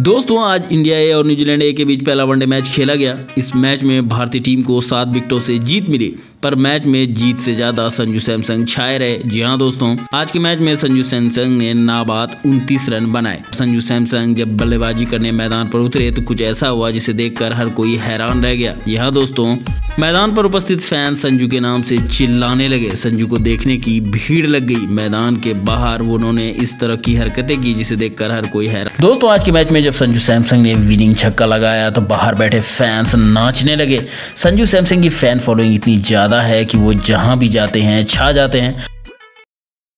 दोस्तों, आज इंडिया ए और न्यूजीलैंड ए के बीच पहला वनडे मैच खेला गया। इस मैच में भारतीय टीम को सात विकेटों से जीत मिली। पर मैच में जीत से ज़्यादा संजू सैमसंग छाए रहे। जी हाँ दोस्तों, आज के मैच में संजू सैमसंग ने नाबाद उनतीस रन बनाए। संजू सैमसंग जब बल्लेबाजी करने मैदान पर उतरे तो कुछ ऐसा हुआ जिसे देखकर हर कोई हैरान रह गया। यहाँ दोस्तों, मैदान पर उपस्थित फ़ैन संजू के नाम से चिल्लाने लगे। संजू को देखने की भीड़ लग गई। मैदान के बाहर उन्होंने इस तरह की हरकतें की जिसे देखकर हर कोई हैरान। दोस्तों, आज के मैच में जब संजू सैमसंग ने विनिंग छक्का लगाया तो बाहर बैठे फैंस नाचने लगे। संजू सैमसंग की फ़ैन फॉलोइंग इतनी ज़्यादा है कि वो जहाँ भी जाते हैं छा जाते हैं।